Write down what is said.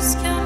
sky.